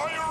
Are you